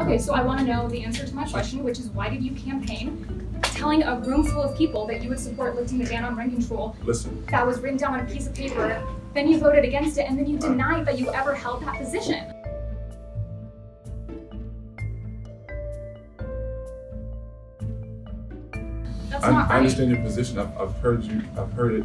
Okay, so I want to know the answer to my question, which is why did you campaign telling a room full of people that you would support lifting the ban on rent control Listen, that was written down on a piece of paper, then you voted against it, and then you denied that you ever held that position? That's I, not I understand your position. I've, I've heard you. I've heard it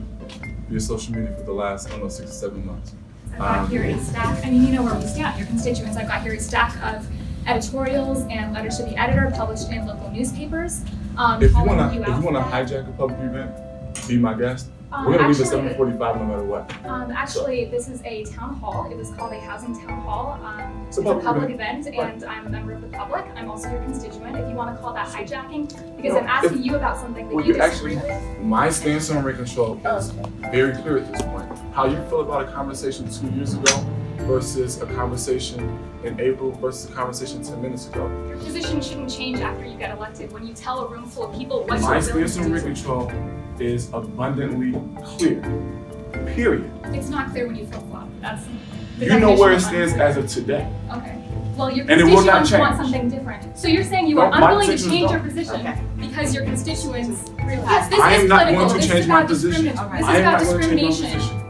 via social media for the last, I don't know, six or seven months. I've got Um, here a stack, I mean, you know where we stand, your constituents. I've got here a stack of editorials and letters to the editor published in local newspapers. Um, If you wanna, you if out you wanna for that. hijack a public event, be my guest. Um, We're gonna leave at 7:45 no matter what. Um, actually, this is a town hall. It was called a housing town hall. Um, It's a it's a public public event. event, and I'm a member of the public. I'm also your constituent. If you want to call that hijacking, because No, I'm asking if- you about something that Well, you disagree actually, with. my stance on rent control is very clear at this point. How you feel about a conversation two years ago versus a conversation in April versus a conversation 10 minutes ago. Your position shouldn't change after you get elected. When you tell a room full of people what My you're willing stance on rent control is abundantly clear. Period. It's not clear when you flip flop. That's the You know where it stands as of today. Okay. Well, your And it will not constituents want something different. So you're saying you No, are my unwilling to change your position Okay. because your constituents. Yes, this I is not political. going to this change is my about position. discrimination. Okay. This I is am about not going to change my discrimination. position.